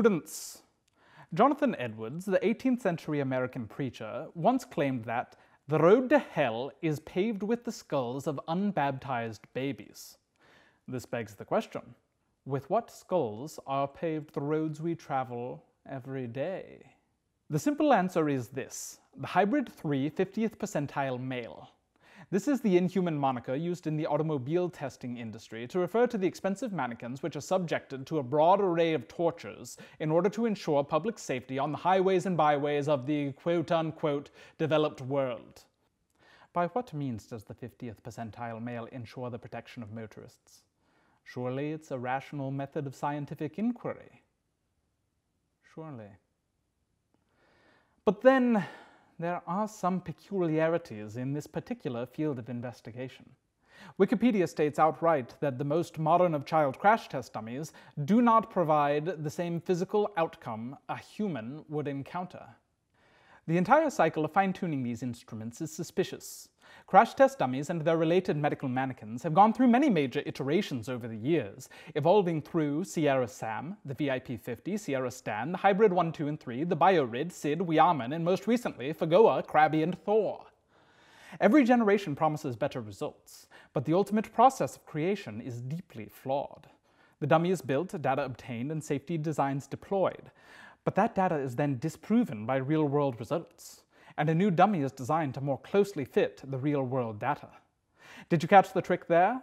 Students! Jonathan Edwards, the 18th century American preacher, once claimed that the road to hell is paved with the skulls of unbaptized babies. This begs the question with what skulls are paved the roads we travel every day? The simple answer is this the Hybrid 3 50th percentile male. This is the inhuman moniker used in the automobile testing industry to refer to the expensive mannequins which are subjected to a broad array of tortures in order to ensure public safety on the highways and byways of the quote unquote developed world. By what means does the 50th percentile male ensure the protection of motorists? Surely it's a rational method of scientific inquiry. Surely. But then there are some peculiarities in this particular field of investigation. Wikipedia states outright that the most modern of child crash test dummies do not provide the same physical outcome a human would encounter. The entire cycle of fine tuning these instruments is suspicious. Crash test dummies and their related medical mannequins have gone through many major iterations over the years, evolving through Sierra Sam, the VIP 50, Sierra Stan, the Hybrid 1, 2, and 3, the BioRid, SID, Wiaman, and most recently, Fagoa, CRABI, and Thor. Every generation promises better results, but the ultimate process of creation is deeply flawed. The dummy is built, data obtained, and safety designs deployed. But that data is then disproven by real world results, and a new dummy is designed to more closely fit the real world data. Did you catch the trick there?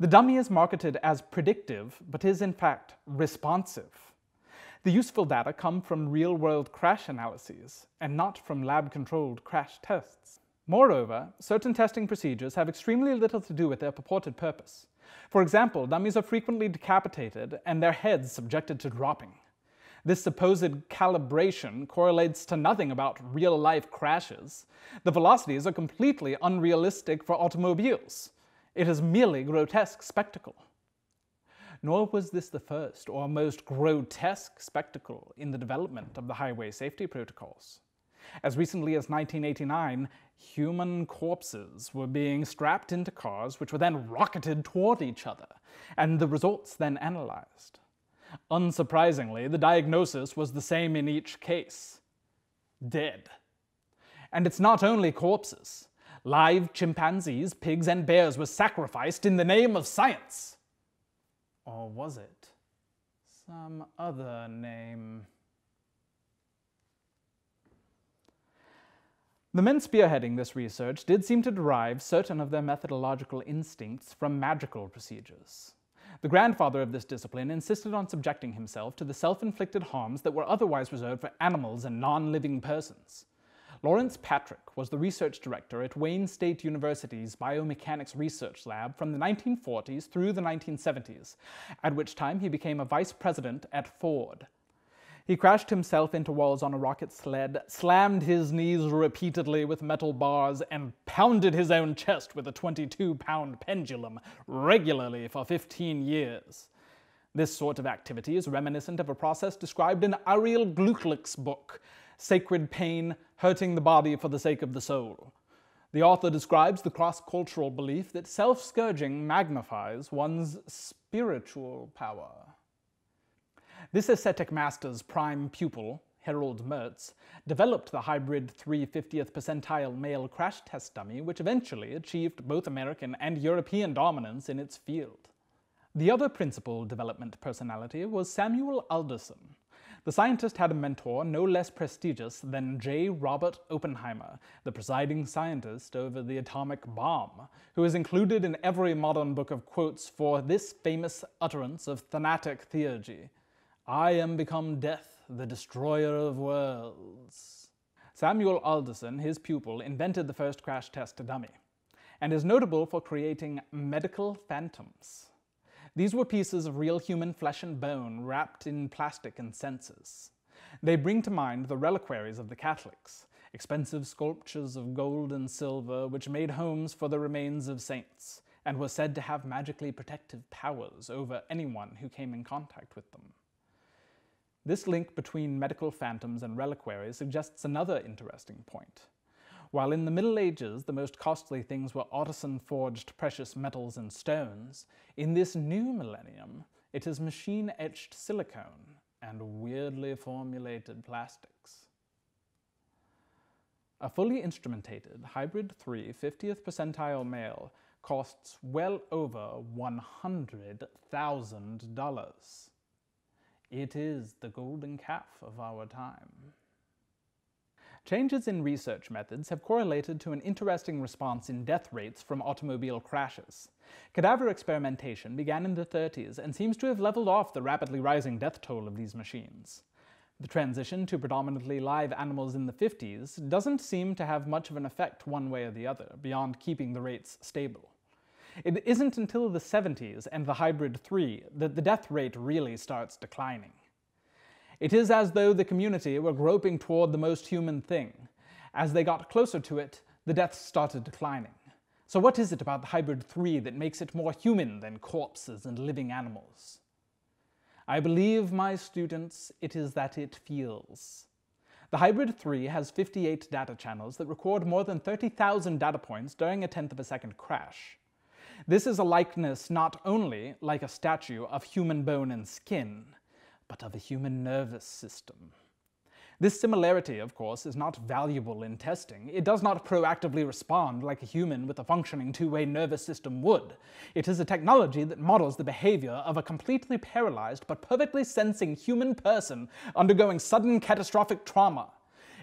The dummy is marketed as predictive, but is in fact responsive. The useful data come from real world crash analyses and not from lab controlled crash tests. Moreover, certain testing procedures have extremely little to do with their purported purpose. For example, dummies are frequently decapitated and their heads subjected to dropping. This supposed calibration correlates to nothing about real life crashes. The velocities are completely unrealistic for automobiles. It is merely grotesque spectacle. Nor was this the first or most grotesque spectacle in the development of the highway safety protocols. As recently as 1989, human corpses were being strapped into cars which were then rocketed toward each other, and the results then analyzed. Unsurprisingly, the diagnosis was the same in each case dead. And it's not only corpses. Live chimpanzees, pigs, and bears were sacrificed in the name of science. Or was it some other name? The men spearheading this research did seem to derive certain of their methodological instincts from magical procedures. The grandfather of this discipline insisted on subjecting himself to the self inflicted harms that were otherwise reserved for animals and non living persons. Lawrence Patrick was the research director at Wayne State University's Biomechanics Research Lab from the 1940s through the 1970s, at which time he became a vice president at Ford. He crashed himself into walls on a rocket sled, slammed his knees repeatedly with metal bars, and pounded his own chest with a 22 pound pendulum regularly for 15 years. This sort of activity is reminiscent of a process described in Ariel Glucklich's book, Sacred Pain Hurting the Body for the Sake of the Soul. The author describes the cross cultural belief that self scourging magnifies one's spiritual power. This ascetic master's prime pupil, Harold Mertz, developed the hybrid 350th percentile male crash test dummy, which eventually achieved both American and European dominance in its field. The other principal development personality was Samuel Alderson. The scientist had a mentor no less prestigious than J. Robert Oppenheimer, the presiding scientist over the atomic bomb, who is included in every modern book of quotes for this famous utterance of thanatic theurgy I am become death, the destroyer of worlds. Samuel Alderson, his pupil, invented the first crash test dummy, and is notable for creating medical phantoms. These were pieces of real human flesh and bone wrapped in plastic and sensors. They bring to mind the reliquaries of the Catholics, expensive sculptures of gold and silver which made homes for the remains of saints, and were said to have magically protective powers over anyone who came in contact with them. This link between medical phantoms and reliquaries suggests another interesting point. While in the Middle Ages the most costly things were artisan forged precious metals and stones, in this new millennium it is machine etched silicone and weirdly formulated plastics. A fully instrumentated Hybrid 3 50th percentile male costs well over $100,000. It is the golden calf of our time. Changes in research methods have correlated to an interesting response in death rates from automobile crashes. Cadaver experimentation began in the 30s and seems to have leveled off the rapidly rising death toll of these machines. The transition to predominantly live animals in the 50s doesn't seem to have much of an effect one way or the other, beyond keeping the rates stable. It isn't until the 70s and the Hybrid 3 that the death rate really starts declining. It is as though the community were groping toward the most human thing. As they got closer to it, the deaths started declining. So what is it about the Hybrid 3 that makes it more human than corpses and living animals? I believe, my students, it is that it feels. The Hybrid 3 has 58 data channels that record more than 30,000 data points during a tenth of a second crash. This is a likeness not only, like a statue, of human bone and skin, but of a human nervous system. This similarity, of course, is not valuable in testing. It does not proactively respond like a human with a functioning two-way nervous system would. It is a technology that models the behavior of a completely paralyzed but perfectly sensing human person undergoing sudden catastrophic trauma.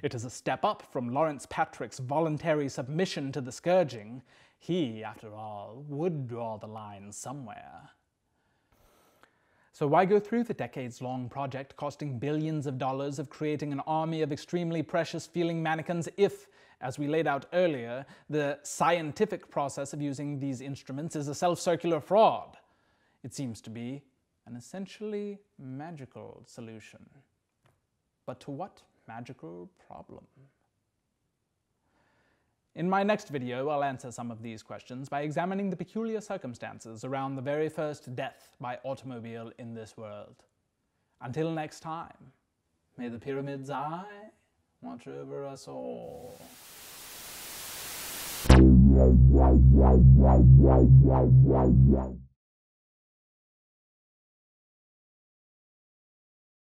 It is a step up from Lawrence Patrick's voluntary submission to the scourging. He, after all, would draw the line somewhere. So why go through the decades-long project costing billions of dollars of creating an army of extremely precious feeling mannequins if, as we laid out earlier, the scientific process of using these instruments is a self-circular fraud? It seems to be an essentially magical solution. But to what magical problem? In my next video, I'll answer some of these questions by examining the peculiar circumstances around the very first death by automobile in this world. Until next time, may the Pyramid's eye watch over us all.